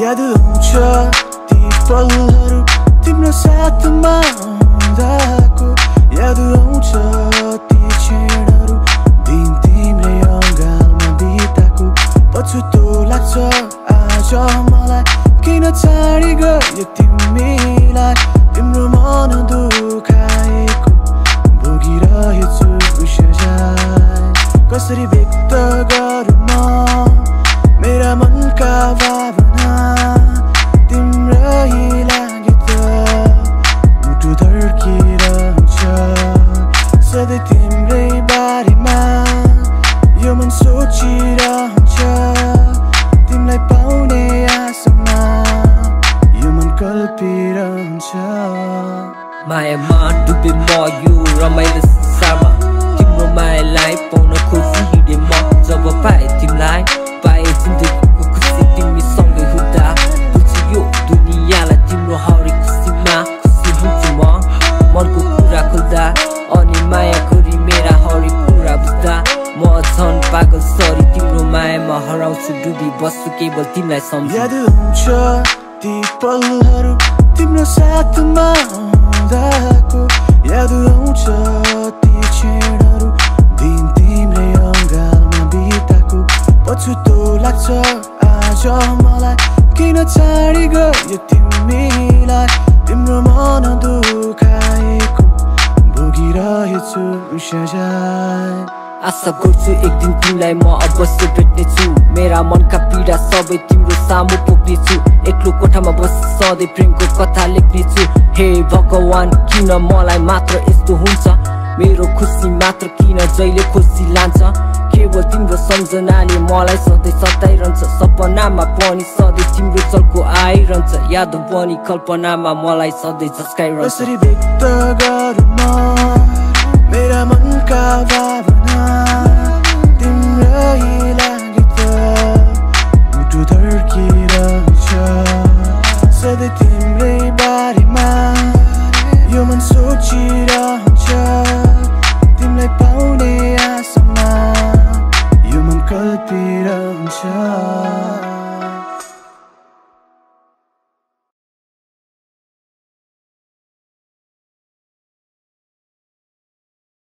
याद आउँछ ती पलहरू तिम्रो साथमा हुँदाको याद आउँछ ती क्षणहरू दिन तिम्रै अँगालमा बिताएको। पछुतो लाग्छ आज मलाई किन छाडी गयो तिमीलाई? तिम्रो मन दुखाएको भोगिरहेछु कसरी व्यक्त गरौँ मायामा डुबे म यो रमाइलो संसारमा तिम्रो मायालाई पाउन खोजी हिँडे म जब पाएँ तिमीलाई पाएँ जिन्दगीको खुसी तिमीसँगै हुँदा बुझी यो दुनियाँलाई तिम्रो हरेक खुसीमा खुसी हुन्छु म मनको कुरा खोल्दा अनि माया गरी मेरा हरेक कुरा बुझ्दा म झन् पागल सरी तिम्रो मायामा हराउँछु डुबी बस्छु केवल तिमीलाई सम्झ आउँछ ती पलहरू तिम्रो साथमा हुँदाको याद आउँछ ती क्षणहरू दिन तिम्रै अँगालमा बिताएको पछुतो लाग्छ आज मलाई किन छाडी गयो तिमीलाई तिम्रो मन दुखाएको भोगिरहेछु सजाय आशा गर्छु एक दिन तिमीलाई म अवश्य भेट्नेछु। मेरा मनका पीडा सबै तिम्रो सामु पोख्नेछु एक्लो कोठामा बस सधैँ प्रेमको कथा लेख्नेछु। हे भगवान किन मलाई मात्र यस्तो हुन्छ? मेरो खुसी मात्र किन जहिले खुसी लान्छ? केवल तिम्रो सम्झनाले मलाई सधैँ सताइरहन्छ। सपनामा पनि सधैँ तिम्रो चल्को आइरहन्छ। याद पनि कल्पनामा मलाई सधैँ झस्काइरहन्छ। मेरा मनका भावना Tuy.